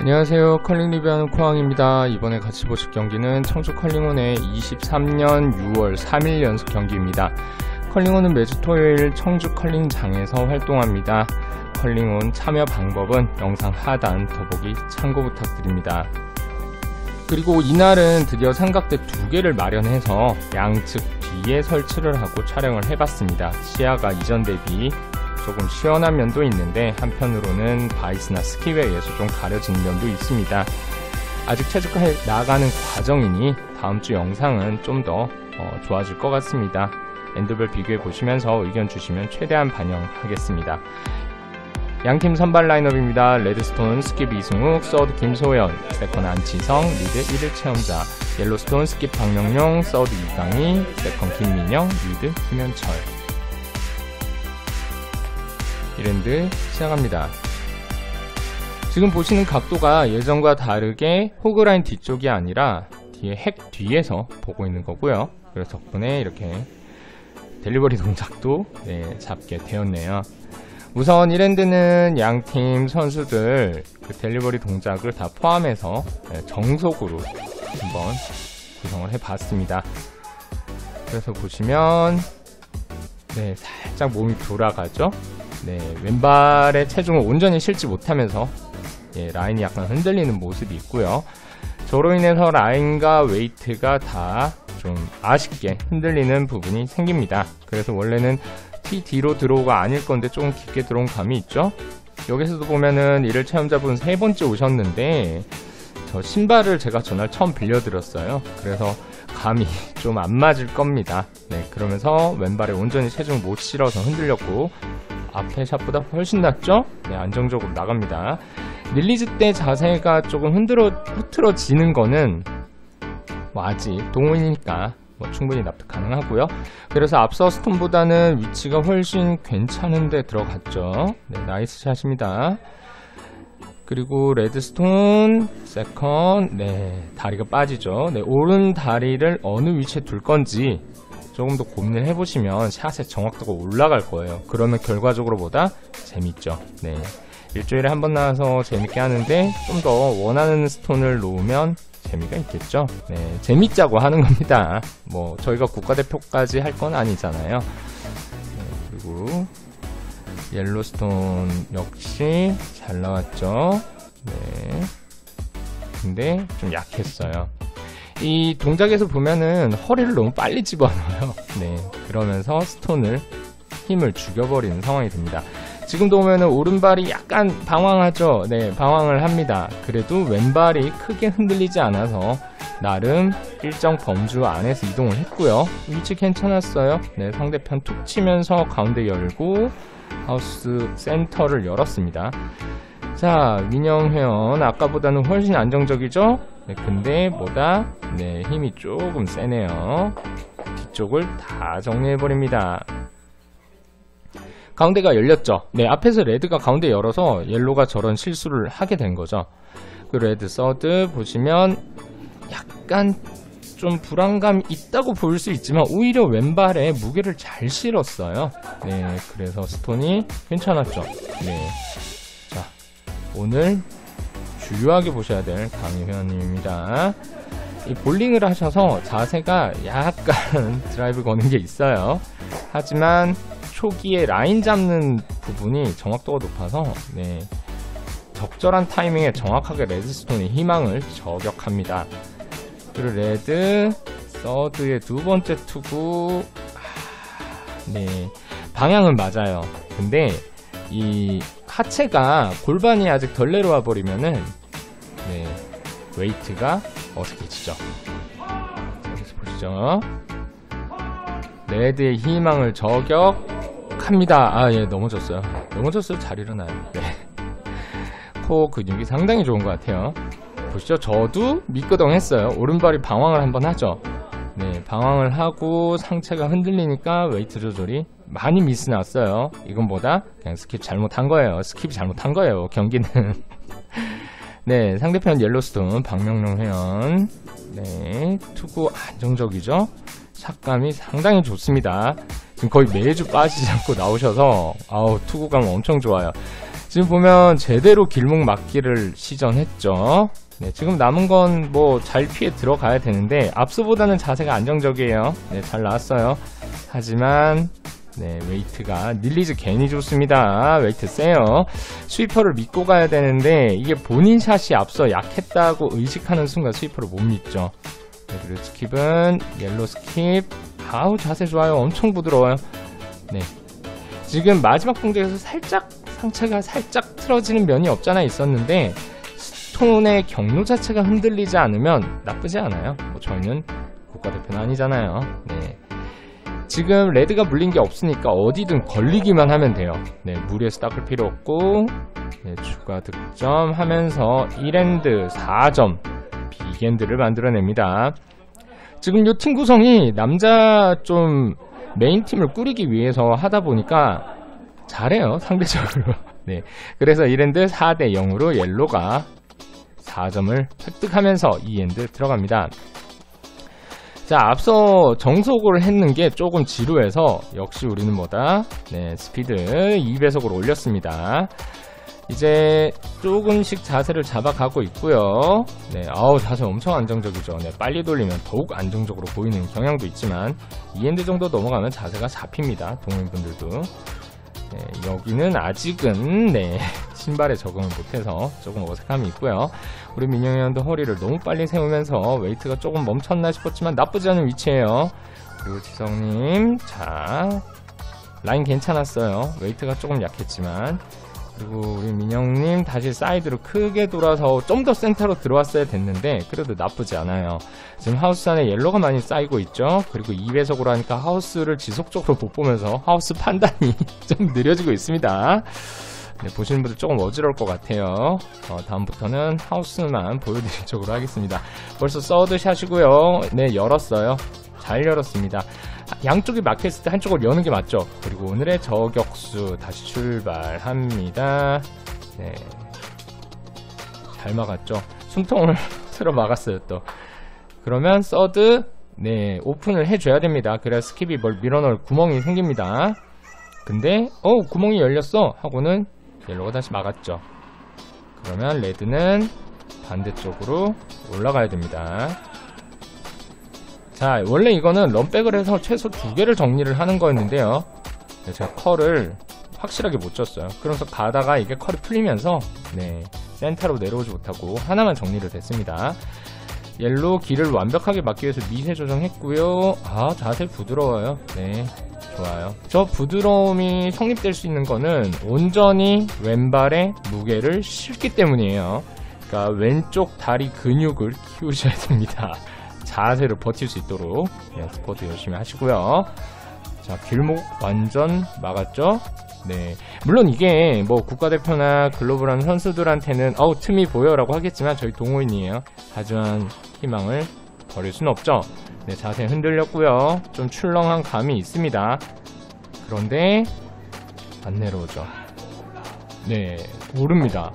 안녕하세요. 컬링 리뷰하는 코항입니다. 이번에 같이 보실 경기는 청주 컬링원의 23년 6월 3일 연속 경기입니다. 컬링원은 매주 토요일 청주 컬링장에서 활동합니다. 컬링원 참여 방법은 영상 하단 더보기 참고 부탁드립니다. 그리고 이날은 드디어 삼각대 두 개를 마련해서 양측 뒤에 설치를 하고 촬영을 해봤습니다. 시야가 이전 대비 조금 시원한 면도 있는데 한편으로는 바이스나 스킵에 의해서 좀 가려진 면도 있습니다. 아직 최적화해 나가는 과정이니 다음 주 영상은 좀더 어, 좋아질 것 같습니다. 엔드별 비교해 보시면서 의견 주시면 최대한 반영하겠습니다. 양팀 선발 라인업입니다. 레드스톤 스킵 이승욱, 서드 김소연, 세컨 안치성, 리드 1일 체험자, 옐로스톤 스킵 박명용, 서드 이강희, 세컨 김민영, 리드 김현철. 1랜드 시작합니다. 지금 보시는 각도가 예전과 다르게 호그라인 뒤쪽이 아니라 뒤에 핵 뒤에서 보고 있는 거고요. 그래서 덕분에 이렇게 델리버리 동작도 네, 잡게 되었네요. 우선 1랜드는 양팀 선수들 그 델리버리 동작을 다 포함해서 네, 정석으로 한번 구성을 해봤습니다. 그래서 보시면 네, 살짝 몸이 돌아가죠. 네, 왼발의 체중을 온전히 실지 못하면서 예, 라인이 약간 흔들리는 모습이 있고요. 저로 인해서 라인과 웨이트가 다 좀 아쉽게 흔들리는 부분이 생깁니다. 그래서 원래는 T 뒤로 들어오가 아닐 건데 조금 깊게 들어온 감이 있죠? 여기서도 보면은 이를 체험자분 세 번째 오셨는데 저 신발을 제가 전날 처음 빌려드렸어요. 그래서 감이 좀 안 맞을 겁니다. 네, 그러면서 왼발에 온전히 체중을 못 실어서 흔들렸고 앞에 샷보다 훨씬 낫죠? 네, 안정적으로 나갑니다. 릴리즈 때 자세가 조금 흔들어, 흐트러지는 거는 뭐 아직 동호인이니까 뭐 충분히 납득 가능하고요. 그래서 앞서 스톤보다는 위치가 훨씬 괜찮은데 들어갔죠. 네, 나이스 샷입니다. 그리고 레드스톤, 세컨, 네, 다리가 빠지죠. 네, 오른 다리를 어느 위치에 둘 건지 조금 더 고민을 해보시면 샷의 정확도가 올라갈 거예요. 그러면 결과적으로 보다 재밌죠. 네. 일주일에 한 번 나와서 재밌게 하는데 좀 더 원하는 스톤을 놓으면 재미가 있겠죠. 네, 재밌자고 하는 겁니다. 뭐 저희가 국가대표까지 할 건 아니잖아요. 네, 그리고 옐로스톤 역시 잘 나왔죠. 네. 근데 좀 약했어요. 이 동작에서 보면은 허리를 너무 빨리 집어넣어요. 네. 그러면서 스톤을 힘을 죽여버리는 상황이 됩니다. 지금도 보면은 오른발이 약간 방황하죠. 네, 방황을 합니다. 그래도 왼발이 크게 흔들리지 않아서 나름 일정 범주 안에서 이동을 했고요. 위치 괜찮았어요. 네, 상대편 툭 치면서 가운데 열고 하우스 센터를 열었습니다. 자, 민영 회원 아까보다는 훨씬 안정적이죠? 네, 근데 뭐다? 네, 힘이 조금 세네요. 뒤쪽을 다 정리해버립니다. 가운데가 열렸죠. 네, 앞에서 레드가 가운데 열어서 옐로가 저런 실수를 하게 된 거죠. 그 레드 서드 보시면 약간 좀 불안감이 있다고 볼수 있지만 오히려 왼발에 무게를 잘 실었어요. 네, 그래서 스톤이 괜찮았죠. 네. 자, 오늘 주요하게 보셔야 될 강희 회원님입니다. 이 볼링을 하셔서 자세가 약간 드라이브 거는 게 있어요. 하지만 초기에 라인 잡는 부분이 정확도가 높아서 네, 적절한 타이밍에 정확하게 레드스톤의 희망을 저격합니다. 그리고 레드 서드의 두 번째 투구 아, 네 방향은 맞아요. 근데 이 하체가 골반이 아직 덜 내려와 버리면은 네 웨이트가 어색해지죠. 여기서 보시죠. 레드의 희망을 저격합니다. 아, 예, 넘어졌어요. 넘어졌어요. 잘 일어나요. 네. 코어 근육이 상당히 좋은 것 같아요. 보시죠. 저도 미끄덩 했어요. 오른발이 방황을 한번 하죠. 네, 방황을 하고 상체가 흔들리니까 웨이트 조절이 많이 미스 났어요. 이건 보다 그냥 스킵 잘못한 거예요. 스킵 잘못한 거예요. 경기는. 네, 상대편 옐로스톤 박명룡 회원. 네, 투구 안정적이죠. 샷감이 상당히 좋습니다. 지금 거의 매주 빠지지 않고 나오셔서 아우 투구감 엄청 좋아요. 지금 보면 제대로 길목 막기를 시전했죠. 네, 지금 남은 건 뭐 잘 피해 들어가야 되는데 앞서보다는 자세가 안정적이에요. 네, 잘 나왔어요. 하지만 네, 웨이트가 릴리즈 괜히 좋습니다. 웨이트 세요. 스위퍼를 믿고 가야 되는데 이게 본인 샷이 앞서 약했다고 의식하는 순간 스위퍼를 못 믿죠. 네, 그리고 스킵은 옐로 스킵. 아우 자세 좋아요. 엄청 부드러워요. 네. 지금 마지막 공격에서 살짝 상체가 살짝 틀어지는 면이 없잖아 있었는데 스톤의 경로 자체가 흔들리지 않으면 나쁘지 않아요. 뭐 저희는 국가대표는 아니잖아요. 네. 지금 레드가 물린 게 없으니까 어디든 걸리기만 하면 돼요. 네, 무리해서 닦을 필요 없고 네, 추가 득점 하면서 1엔드 4점 빅엔드를 만들어냅니다. 지금 요팀 구성이 남자 좀 메인 팀을 꾸리기 위해서 하다 보니까 잘해요 상대적으로. 네, 그래서 1end 4대 0으로 yellow가 4점을 획득하면서 2end 들어갑니다. 자, 앞서 정속을 했는 게 조금 지루해서 역시 우리는 뭐다? 네, 스피드 2배속으로 올렸습니다. 이제 조금씩 자세를 잡아가고 있고요. 네, 아우 자세 엄청 안정적이죠. 네, 빨리 돌리면 더욱 안정적으로 보이는 경향도 있지만 2end 정도 넘어가면 자세가 잡힙니다. 동호인분들도. 네, 여기는 아직은 네, 신발에 적응을 못해서 조금 어색함이 있고요. 우리 민영이 형도 허리를 너무 빨리 세우면서 weight가 조금 멈췄나 싶었지만 나쁘지 않은 위치예요. 그리고 지성님, 자 라인 괜찮았어요. weight가 조금 약했지만 그리고 우리 민영님 다시 사이드로 크게 돌아서 좀 더 센터로 들어왔어야 됐는데 그래도 나쁘지 않아요. 지금 하우스 안에 yellow가 많이 쌓이고 있죠. 그리고 2배속으로 하니까 하우스를 지속적으로 못 보면서 하우스 판단이 좀 느려지고 있습니다. 네, 보시는 분들 조금 어지러울 것 같아요. 어, 다음부터는 하우스만 보여드릴 쪽으로 하겠습니다. 벌써 서드 샷이고요. 네, 열었어요. 잘 열었습니다. 양쪽이 막혔을 때 한쪽을 여는 게 맞죠. 그리고 오늘의 저격수 다시 출발합니다. 네. 잘 막았죠. 숨통을 틀어 막았어요, 또. 그러면 서드, 네, 오픈을 해줘야 됩니다. 그래야 skip이 뭘 밀어넣을 구멍이 생깁니다. 근데, 어, 구멍이 열렸어! 하고는 yellow가 다시 막았죠. 그러면 red는 반대쪽으로 올라가야 됩니다. 자, 원래 이거는 럼백을 해서 최소 두 개를 정리를 하는 거였는데요. 네, 제가 컬을 확실하게 못 쳤어요. 그래서 가다가 이게 컬이 풀리면서 네, 센터로 내려오지 못하고 하나만 정리를 했습니다. 옐로 길을 완벽하게 막기 위해서 미세 조정했고요. 아, 자세 부드러워요. 네, 좋아요. 저 부드러움이 성립될 수 있는 거는 온전히 왼발의 무게를 실기 때문이에요. 그러니까 왼쪽 다리 근육을 키우셔야 됩니다. 자세로 버틸 수 있도록 네, 스쿼트 열심히 하시고요. 자, 길목 완전 막았죠? 네. 물론 이게 뭐 국가대표나 글로벌한 선수들한테는 어우, 틈이 보여라고 하겠지만 저희 동호인이에요. 하지만 희망을 버릴 수는 없죠. 네, 자세 흔들렸고요. 좀 출렁한 감이 있습니다. 그런데 안 내려오죠. 네, 모릅니다.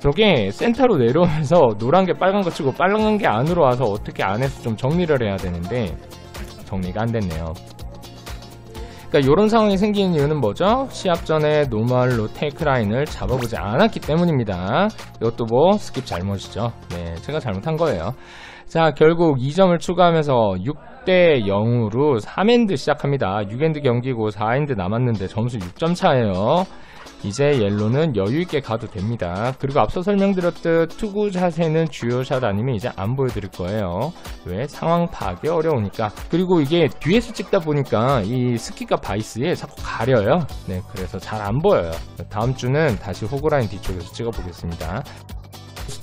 저게 센터로 내려오면서 노란 게 빨간 거 치고 빨간 게 안으로 와서 어떻게 안에서 좀 정리를 해야 되는데 정리가 안 됐네요. 그러니까 이런 상황이 생기는 이유는 뭐죠? 시합 전에 normal로 take 라인을 잡아보지 않았기 때문입니다. 이것도 뭐 skip 잘못이죠. 네, 제가 잘못한 거예요. 자, 결국 2점을 추가하면서 6대 0으로 3end 시작합니다. 6end 경기고 4end 남았는데 점수 6점 차예요. 이제 yellow는 여유있게 가도 됩니다. 그리고 앞서 설명드렸듯 투구 자세는 주요 샷 아니면 이제 안 보여드릴 거예요. 왜? 상황 파악이 어려우니까. 그리고 이게 뒤에서 찍다 보니까 이 skip이 vice에 자꾸 가려요. 네, 그래서 잘 안 보여요. 다음 주는 다시 hog line 뒤쪽에서 찍어 보겠습니다.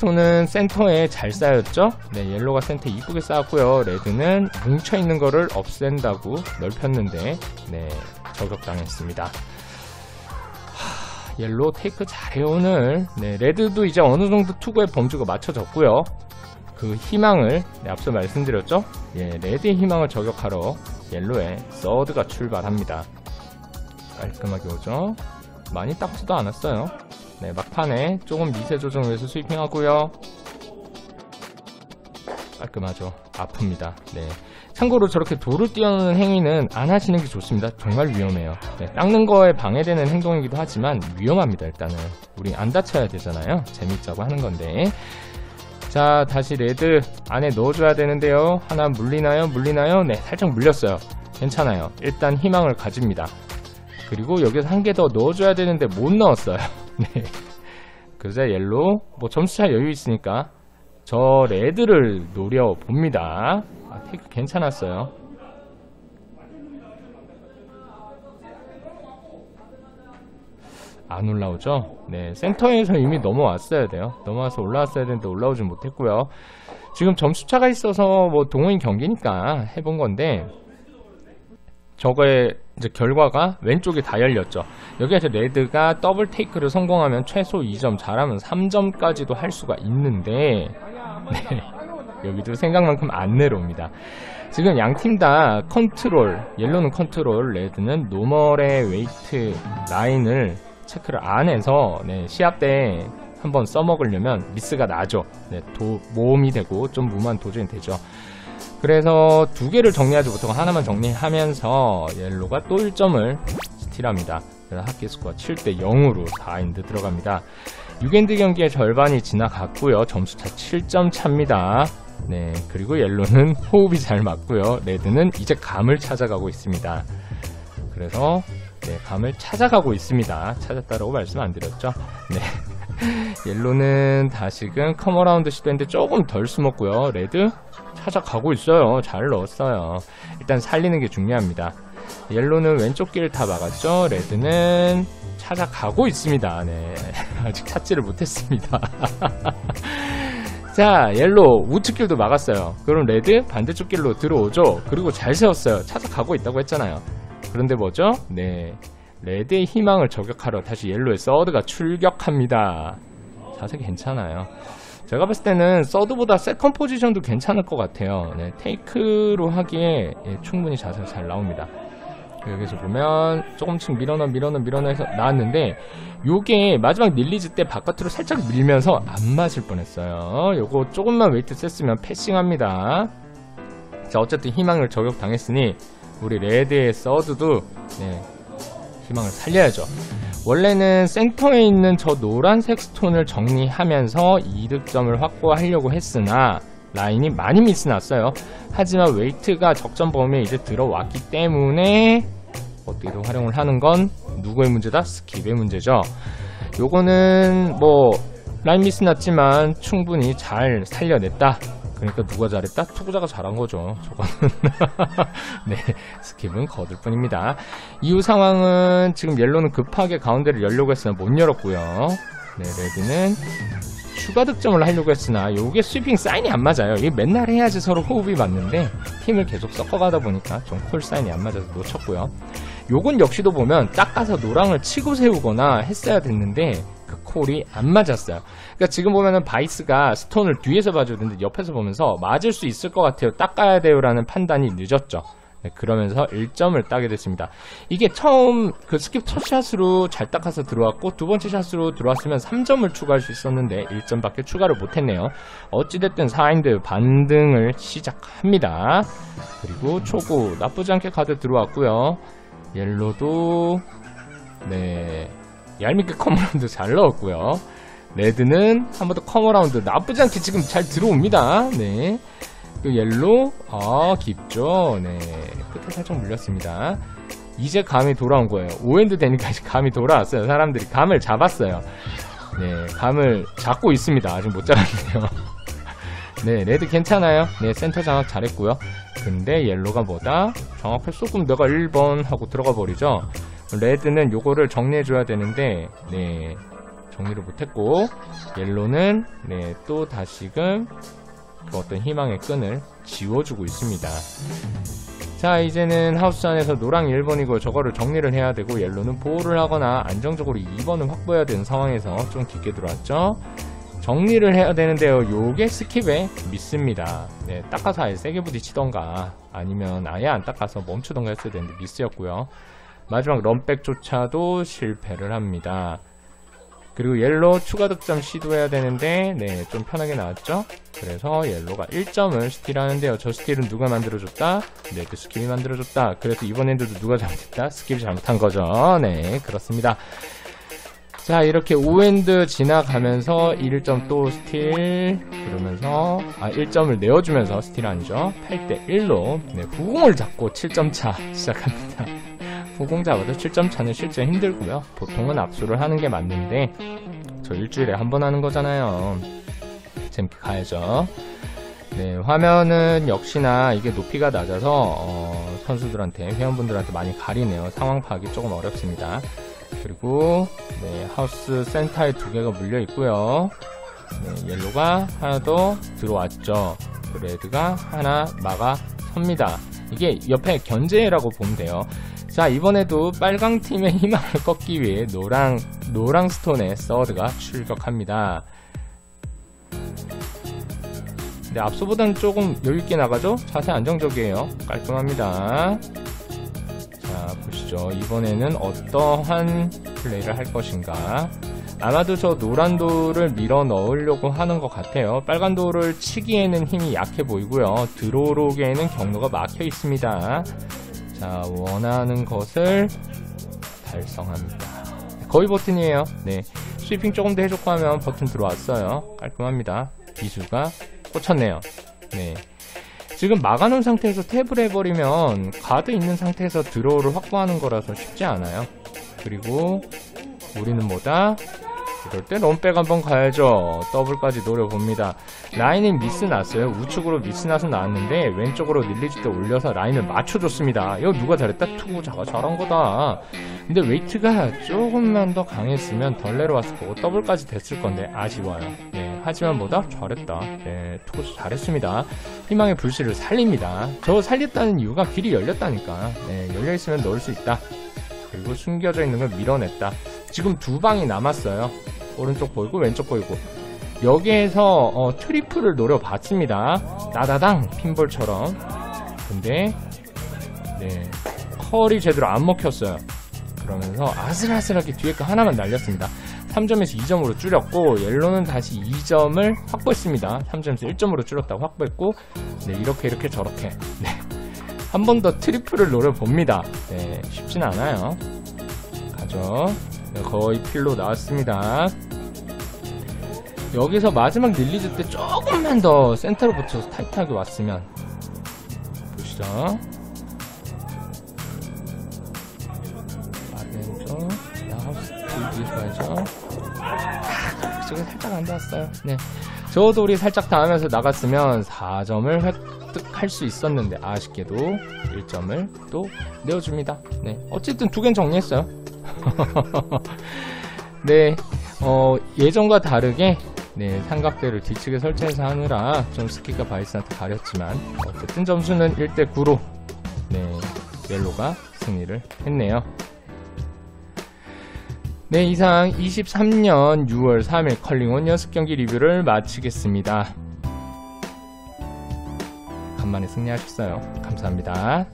stone은 센터에 잘 쌓였죠? 네, yellow가 센터 이쁘게 쌓았고요. red는 뭉쳐있는 거를 없앤다고 넓혔는데, 네, 저격당했습니다. yellow take 잘해요 오늘 네, red도 이제 어느 정도 투구의 범주가 맞춰졌고요 그 희망을 네, 앞서 말씀드렸죠 예, red의 희망을 저격하러 yellow의 third가 출발합니다 깔끔하게 오죠 많이 닦지도 않았어요 네, 막판에 조금 미세 조정을 위해서 sweeping하고요 깔끔하죠 아픕니다 네. 참고로 저렇게 돌을 뛰어넘는 행위는 안 하시는 게 좋습니다. 정말 위험해요. 네, 닦는 거에 방해되는 행동이기도 하지만 위험합니다. 일단은 우리 안 다쳐야 되잖아요. 재밌자고 하는 건데. 자 다시 레드 안에 넣어줘야 되는데요. 하나 물리나요? 물리나요? 네 살짝 물렸어요. 괜찮아요. 일단 희망을 가집니다. 그리고 여기서 한 개 더 넣어줘야 되는데 못 넣었어요. 네. 그러자 옐로 뭐 점수차 여유 있으니까 저 red를 노려봅니다. 아, take 괜찮았어요. 안 올라오죠? 네, 센터에서 이미 넘어왔어야 돼요. 넘어와서 올라왔어야 되는데 올라오진 못했고요. 지금 점수차가 있어서 뭐 동호인 경기니까 해본 건데 저거의 이제 결과가 왼쪽에 다 열렸죠. 여기에서 red가 double take를 성공하면 최소 2점, 잘하면 3점까지도 할 수가 있는데 네, 여기도 생각만큼 안 내려옵니다. 지금 양 팀 다 컨트롤, yellow는 컨트롤, red는 normal의 weight 라인을 체크를 안 해서 네, 시합 때 한번 써먹으려면 미스가 나죠. 네, 도, 모험이 되고 좀 무모한 도전이 되죠. 그래서 두 개를 정리하지 못하고 하나만 정리하면서 yellow가 또 1점을 스틸합니다. 그래서 합계 스코어 7대 0으로 4end 들어갑니다. 6end 경기의 절반이 지나갔고요. 점수차 7점 차입니다. 네, 그리고 yellow는 호흡이 잘 맞고요. red는 이제 감을 찾아가고 있습니다. 그래서 네, 감을 찾아가고 있습니다. 찾았다라고 말씀 안 드렸죠? 네. yellow는 다시금 come around 시도했는데 조금 덜 숨었고요. red 찾아가고 있어요. 잘 넣었어요. 일단 살리는 게 중요합니다. yellow는 왼쪽 길 다 막았죠. red는 찾아가고 있습니다. 네. 아직 찾지를 못했습니다. 자, yellow 우측 길도 막았어요. 그럼 red 반대쪽 길로 들어오죠. 그리고 잘 세웠어요. 찾아가고 있다고 했잖아요. 그런데 뭐죠? 네. red의 희망을 저격하러 다시 yellow의 third가 출격합니다. 자세 괜찮아요. 제가 봤을 때는 third보다 second 포지션도 괜찮을 것 같아요. 네, take로 하기에 예, 충분히 자세가 잘 나옵니다. 여기서 보면 조금씩 밀어넣어 밀어넣어 밀어넣어 해서 나왔는데 요게 마지막 release 때 바깥으로 살짝 밀면서 안 맞을 뻔했어요. 요거 조금만 weight 셌으면 passing합니다. 자 어쨌든 희망을 저격당했으니 우리 red의 third도 네, 희망을 살려야죠. 원래는 센터에 있는 저 노란색 stone을 정리하면서 이득점을 확보하려고 했으나 라인이 많이 미스났어요. 하지만 weight가 적정 범위에 이제 들어왔기 때문에 어떻게든 활용을 하는 건 누구의 문제다? skip의 문제죠. 요거는 뭐 라인 미스 났지만 충분히 잘 살려냈다. 그러니까 누가 잘했다? 투구자가 잘한 거죠. 저거는. 네, skip은 거둘 뿐입니다. 이후 상황은 지금 yellow는 급하게 가운데를 열려고 했으나 못 열었고요. 네, red는 추가 득점을 하려고 했으나 요게 sweeping 사인이 안 맞아요. 이게 맨날 해야지 서로 호흡이 맞는데 팀을 계속 섞어가다 보니까 좀 call 사인이 안 맞아서 놓쳤고요. 요건 역시도 보면 닦아서 노랑을 치고 세우거나 했어야 됐는데 그 call이 안 맞았어요. 그러니까 지금 보면은 vice가 stone을 뒤에서 봐줘야 되는데 옆에서 보면서 맞을 수 있을 것 같아요. 닦아야 돼요라는 판단이 늦었죠. 네, 그러면서 1점을 따게 됐습니다. 이게 처음 그 skip 첫 샷으로 잘 닦아서 들어왔고 두 번째 샷으로 들어왔으면 3점을 추가할 수 있었는데 1점밖에 추가를 못했네요. 어찌됐든 4 end 반등을 시작합니다. 그리고 초구 나쁘지 않게 가드 들어왔고요. yellow도 네 얄밉게 come around 잘 넣었고요. red는 한 번 더 come around 나쁘지 않게 지금 잘 들어옵니다. 네. 그 yellow 아 깊죠. 네. 끝에 살짝 물렸습니다. 이제 감이 돌아온 거예요. 오 end 되니까 이제 감이 돌아왔어요. 사람들이 감을 잡았어요. 네, 감을 잡고 있습니다. 아직 못 잡았네요. 네, red 괜찮아요. 네, 센터 장악 잘했고요. 근데 yellow가 뭐다? 정확히 조금 내가 1번 하고 들어가 버리죠. red는 요거를 정리해줘야 되는데 네 정리를 못했고 yellow는 네 또 다시금 그 어떤 희망의 끈을 쥐어주고 있습니다. 자 이제는 하우스 안에서 노랑 1번이고 저거를 정리를 해야 되고 yellow는 보호를 하거나 안정적으로 2번을 확보해야 되는 상황에서 좀 깊게 들어왔죠. 정리를 해야 되는데요. 요게 skip에 미스입니다. 네, 닦아서 아예 세게 부딪히던가 아니면 아예 안 닦아서 멈추던가 했어야 되는데 미스였고요. 마지막 run back조차도 실패를 합니다. 그리고 yellow 추가 득점 시도해야 되는데 네, 좀 편하게 나왔죠? 그래서 yellow가 1점을 스틸하는데요. 저 스틸은 누가 만들어줬다? red skip이 만들어줬다. 그래서 이번 end도 누가 잘못했다? skip이 잘못한 거죠. 네, 그렇습니다. 자 이렇게 5 end 지나가면서 1점 또 스틸 그러면서 아 1점을 내어주면서 스틸 아니죠 8대1로 네, 후공을 잡고 7점 차 시작합니다 후공 잡아도 7점 차는 실제 힘들고요 보통은 악수를 하는 게 맞는데 저 일주일에 한 번 하는 거잖아요 재밌게 가야죠 네 화면은 역시나 이게 높이가 낮아서 어, 선수들한테 회원분들한테 많이 가리네요 상황 파악이 조금 어렵습니다 그리고 네, 하우스 센터에 두 개가 물려 있고요. 네, 옐로가 하나 더 들어왔죠. 레드가 하나 막아 섭니다. 이게 옆에 견제라고 보면 돼요. 자 이번에도 빨강 팀의 희망을 꺾기 위해 노랑 노랑 스톤의 서드가 출격합니다. 네, 앞서보다는 조금 여유있게 나가죠? 자세 안정적이에요. 깔끔합니다. 자, 보시죠. 이번에는 어떠한 플레이를 할 것인가. 아마도 저 노란 돌을 밀어 넣으려고 하는 것 같아요. 빨간 돌을 치기에는 힘이 약해 보이고요. 들어오기에는 경로가 막혀 있습니다. 자, 원하는 것을 달성합니다. 거의 버튼이에요. 네. 스위핑 조금 더 해줬고 하면 버튼 들어왔어요. 깔끔합니다. 기수가 꽂혔네요. 네. 지금 막아놓은 상태에서 tap을 해버리면 가드 있는 상태에서 draw를 확보하는 거라서 쉽지 않아요. 그리고 우리는 뭐다? 이럴 때 run back 한번 가야죠. 더블까지 노려봅니다. 라인은 미스 났어요. 우측으로 미스 나서 나왔는데 왼쪽으로 release 때 올려서 라인을 맞춰줬습니다. 이거 누가 잘했다? 투구자가 잘한 거다. 근데 weight가 조금만 더 강했으면 덜 내려왔을 거고 더블까지 됐을 건데 아쉬워요. 네, 하지만 뭐다? 잘했다. 네, 투구 잘했습니다. 희망의 불씨를 살립니다. 저 살렸다는 이유가 길이 열렸다니까. 네, 열려있으면 넣을 수 있다. 그리고 숨겨져 있는 걸 밀어냈다. 지금 두 방이 남았어요. 오른쪽 보이고 왼쪽 보이고 여기에서 어, 트리플을 노려봤습니다. 나다당 핀볼처럼. 근데 네 컬이 제대로 안 먹혔어요. 그러면서 아슬아슬하게 뒤에 거 하나만 날렸습니다. 3점에서 2점으로 줄였고 yellow는 다시 2점을 확보했습니다. 3점에서 1점으로 줄였다고 확보했고 네 이렇게 이렇게 저렇게 네. 한 번 더 triple을 노려봅니다. 네 쉽진 않아요. 가죠. 네, 거의 peel로 나왔습니다. 여기서 마지막 release 때 조금만 더 센터로 붙여서 타이트하게 왔으면 보시죠. 아래쪽 하우스 뒤에서 가야죠. 저게 살짝 안 닿았어요. 네. 저 돌이 살짝 닿으면서 나갔으면 4점을 획득할 수 있었는데 아쉽게도 1점을 또 내어줍니다. 네. 어쨌든 두 개는 정리했어요. 네, 어, 예전과 다르게 네, 삼각대를 뒤측에 설치해서 하느라 좀 스키가 바이스한테 가렸지만 어쨌든 점수는 1대9로 네, 옐로가 승리를 했네요. 네, 이상 23년 6월 3일 컬링온 연습 경기 리뷰를 마치겠습니다. 간만에 승리하셨어요. 감사합니다.